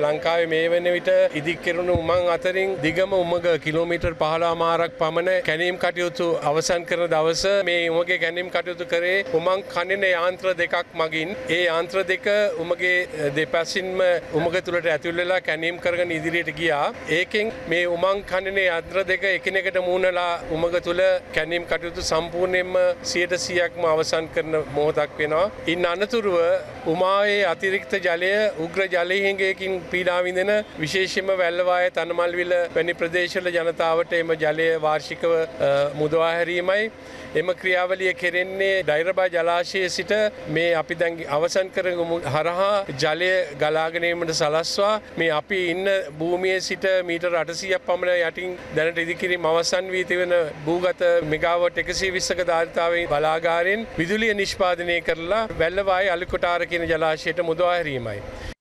ලංකාවේ මේ වන විට ඉදික්කෙරුණු උමං අතරින් දිගම උමග කිලෝමීටර් පහලා මාරක් පමණ කැනීම් කටයුතු අවසන් කරන දවස මේ උමගේ කැනීම් කටයුතු කරේ උමං කණන යාන්ත්‍ර දෙකක් මගින් ඒ යාන්ත්‍ර දෙක උමගේ දෙපැසින්ම උමග තුළට ඇතුල්ලලා කැනීම් කරගන ඉදිරියට ගියා ඒකෙන් මේ උමං කණන යන්ත්‍ර දෙක එකනෙකට මූුණලා උමග තුළ කැනීම් කටයුතු සම්පූර්ණයෙන්ම සියට සියක්ම අවසන් කරන මොහොතක් වෙනවා. ඉන් අනතුරුව උමායේ අතිරික්ත ජලය උග්‍ර ජලහිංගයකින් පීඩාවිඳෙන විශේෂම වැල්ලවාය තනමල්විල වැනි ප්‍රදේශල ජනතාවට එම ජලය වාර්ෂිකව මුදවාහැරීමයි. එම ක්‍රියාවලිය කෙරෙන්නේ ඩයිරබා ජලාශය සිට මේ අපි දැන් අවසන් කරගමු හරහා ජලය ගලාගනීමට සලස්වා මේ අපි ඉන්න භූමිය සිට මීට රටසියක් පමණ යටින් දැනට ඉදිකිරීම අවසන් වී තිවෙන භූගත මෙගාවට එකසී විස්සක ධාරිතාවෙන් බලාගාරෙන් විදුලිය නිෂ්පාදනය කරලා වැල්ලවායි අලිකොටාර කියන ජලාශයට මුදවාහැරීමයි.